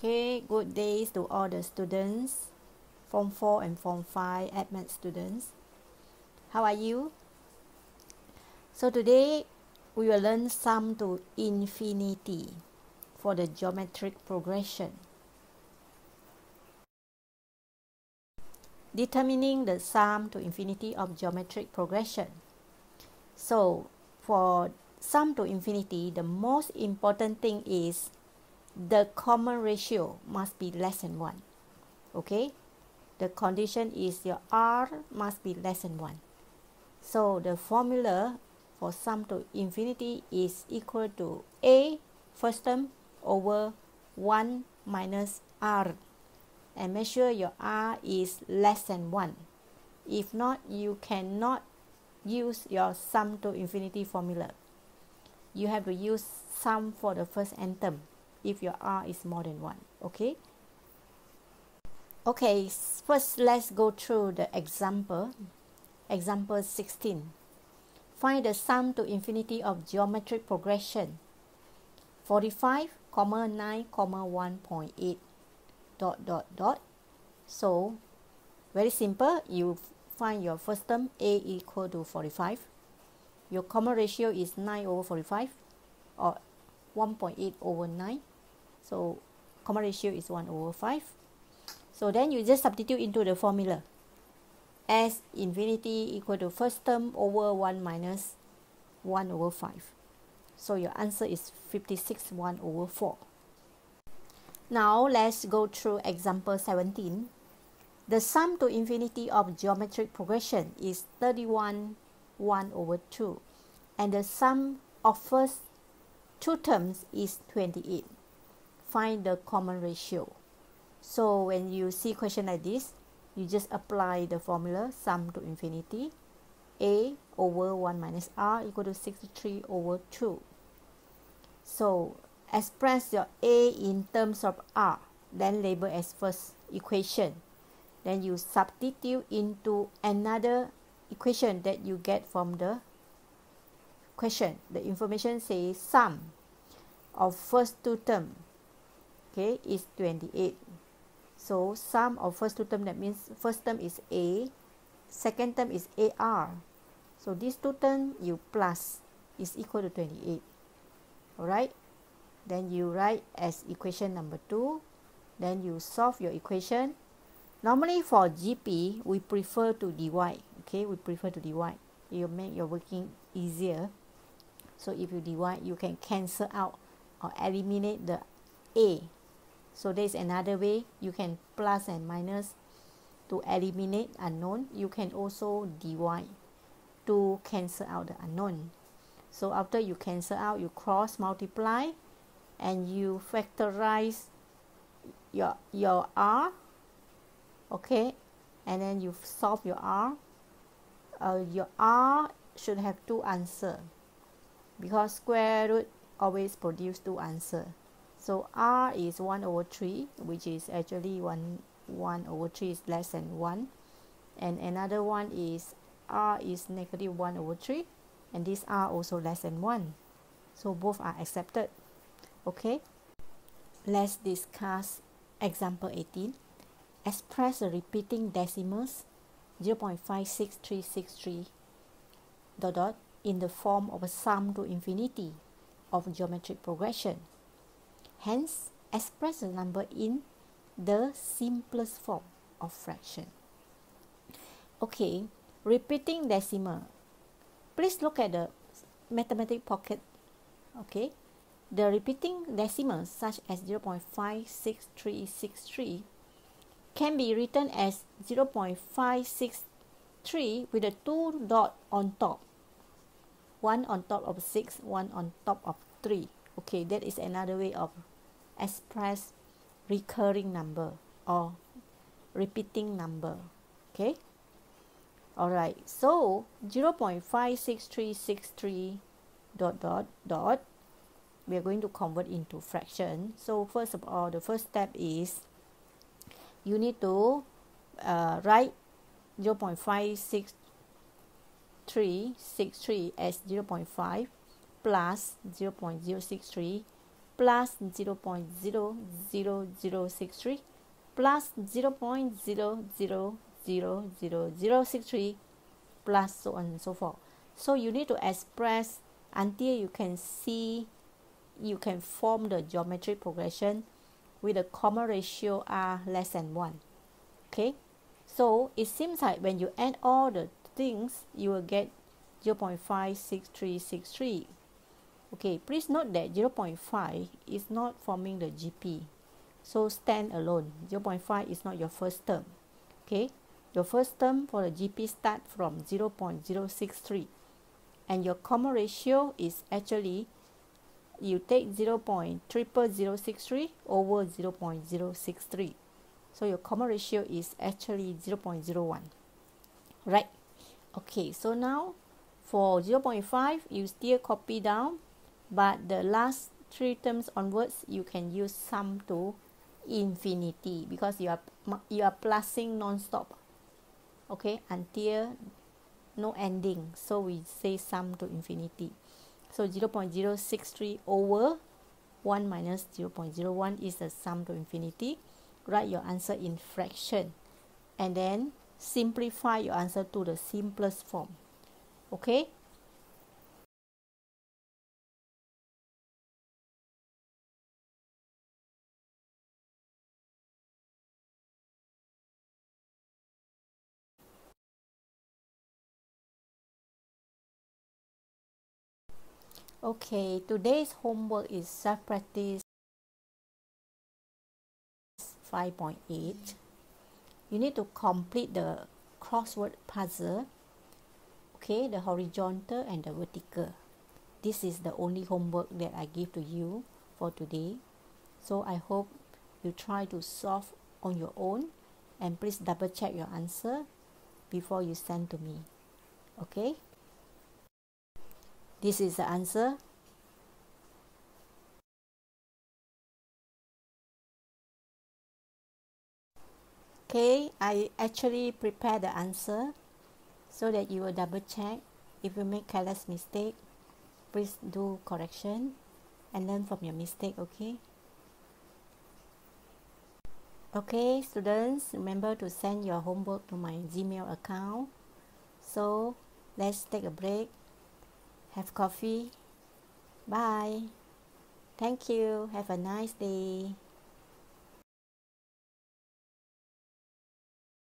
Okay, good days to all the students, Form 4 and Form 5 Add Math students. How are you? So today we will learn sum to infinity for the geometric progression. Determining the sum to infinity of geometric progression. So for sum to infinity, the most important thing is the common ratio must be less than 1 okay? The condition is your r must be less than 1 so the formula for sum to infinity is equal to a first term over 1 minus r. And make sure your r is less than 1 if not you cannot use your sum to infinity formula. You have to use sum for the first n term if your r is more than 1 okay? Okay first let's go through the example example 16 find the sum to infinity of geometric progression. 45 comma 9 comma 1.8 dot dot dot. So very simple you find your first term a equal to 45 your common ratio is 9 over 45 or 1.8 over 9 so common ratio is 1 over 5 so then you just substitute into the formula. S infinity equal to first term over 1 minus 1 over 5 so your answer is 56 1 over 4 now let's go through example 17 the sum to infinity of geometric progression is 31 1 over 2 and the sum of first two terms is 28 find the common ratio. So when you see question like this, you just apply the formula sum to infinity a over 1 minus r equal to 63 over 2. So express your a in terms of r, then label as first equation. Then you substitute into another equation that you get from the question. The information says sum of first two terms okay is 28 so sum of first two term that means first term is a second term is ar so this two term you plus is equal to 28 alright? Then you write as equation number 2 then you solve your equation. Normally for GP we prefer to divide okay we prefer to divide you make your working easier. So if you divide you can cancel out or eliminate the a so there is another way. You can plus and minus to eliminate unknown. You can also divide to cancel out the unknown. So after you cancel out you cross multiply and you factorize your your r okay? And then you solve your r. Uh, your r should have two answer because square root always produce two answer so r is 1 over 3 which is actually 1 1 over 3 is less than 1 and another one is r is negative 1 over 3 and this r also less than 1 so both are accepted. Okay? Let's discuss example 18 express the repeating decimals 0.56363 dot dot in the form of a sum to infinity of geometric progression Hence, express the number in the simplest form of fraction. Okay, repeating decimal. Please look at the mathematical pocket. Okay, the repeating decimals such as 0.56363 can be written as 0.563 with a two dot on top. One on top of 6, one on top of 3. Okay, that is another way of express recurring number or repeating number. Okay? All right so 0.56363 dot dot dot we are going to convert into fraction. So first of all the first step is you need to uh, write 0.56363 as 0.5 plus 0.063 plus 0.00063 plus 0.0000063 plus so on and so forth. So you need to express until you can see, you can form the geometric progression with a common ratio r less than 1. Okay, so it seems like when you add all the things, you will get 0.56363. Okay, please note that 0.5 is not forming the GP. So stand alone. 0.5 is not your first term. Okay, your first term for the GP start from 0.063 and your common ratio is actually you take 0.00063 over 0.063 so your common ratio is actually 0.01 right okay so now for 0.5 you still copy down but the last three terms onwards you can use sum to infinity because you are you are plusing non-stop okay until no ending. So we say sum to infinity. So 0.063 over 1 minus 0.01 is the sum to infinity. Write your answer in fraction and then simplify your answer to the simplest form okay Okay, today's homework is self practice 5.8. You need to complete the crossword puzzle, okay, the horizontal and the vertical. This is the only homework that I give to you for today. So I hope you try to solve on your own and please double check your answer before you send to me. Okay? This is the answer. Okay, I actually prepare the answer so that you will double check. If you make careless mistake, please do correction and learn from your mistake, okay? Okay, students, remember to send your homework to my Gmail account. So, let's take a break have coffee. Bye. Thank you. Have a nice day.